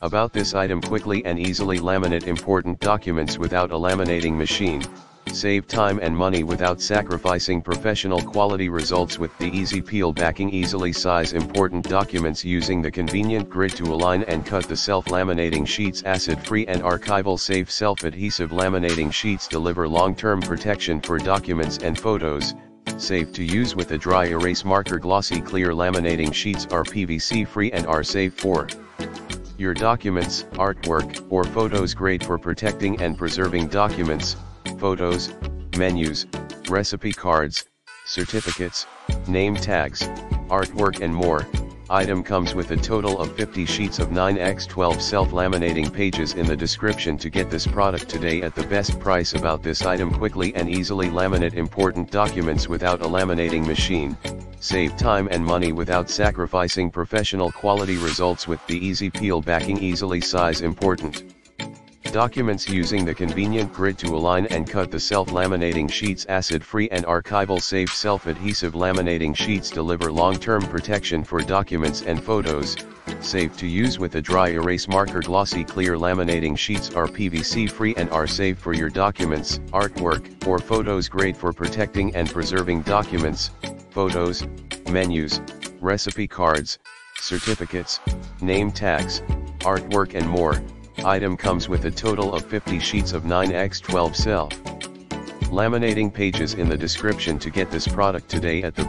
About this item quickly and easily laminate important documents without a laminating machine. Save time and money without sacrificing professional quality results with the easy peel backing easily size important documents using the convenient grid to align and cut the self-laminating sheets acid-free and archival safe self-adhesive laminating sheets deliver long-term protection for documents and photos, safe to use with a dry erase marker glossy clear laminating sheets are PVC free and are safe for your documents, artwork, or photos great for protecting and preserving documents, photos, menus, recipe cards, certificates, name tags, artwork and more. Item comes with a total of 50 sheets of 9x12 self-laminating pages in the description to get this product today at the best price about this item quickly and easily laminate important documents without a laminating machine, save time and money without sacrificing professional quality results with the easy peel backing easily size important. Documents using the convenient grid to align and cut the self-laminating sheets acid-free and archival safe self-adhesive laminating sheets deliver long-term protection for documents and photos, safe to use with a dry erase marker glossy clear laminating sheets are PVC free and are safe for your documents, artwork, or photos. Great for protecting and preserving documents, photos, menus, recipe cards, certificates, name tags, artwork and more. Item comes with a total of 50 sheets of 9x12 self. Laminating pages in the description to get this product today at the